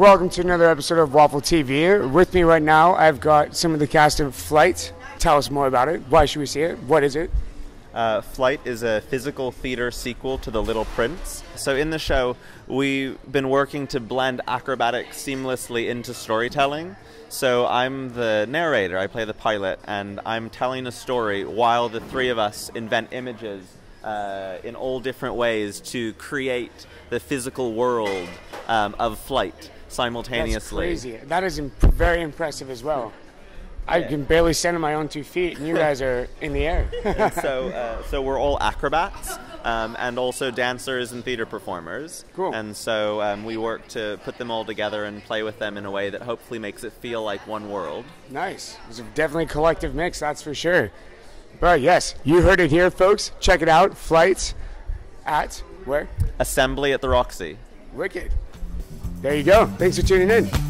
Welcome to another episode of Waffle TV. With me right now, I've got some of the cast of Flight. Tell us more about it. Why should we see it? What is it? Uh, Flight is a physical theater sequel to The Little Prince. So, in the show, we've been working to blend acrobatics seamlessly into storytelling. So, I'm the narrator, I play the pilot, and I'm telling a story while the three of us invent images uh, in all different ways to create the physical world um, of flight simultaneously. That's crazy. That is imp- very impressive as well. I can barely stand on my own two feet, and you guys are in the air. So, uh, so we're all acrobats um, and also dancers and theater performers. Cool. And so um, we work to put them all together and play with them in a way that hopefully makes it feel like one world. nice. It's a definitely collective mix, that's for sure. But yes, you heard it here, folks. Check it out. Flights at where? Assembly at the Roxy. Wicked. There you go. Thanks for tuning in.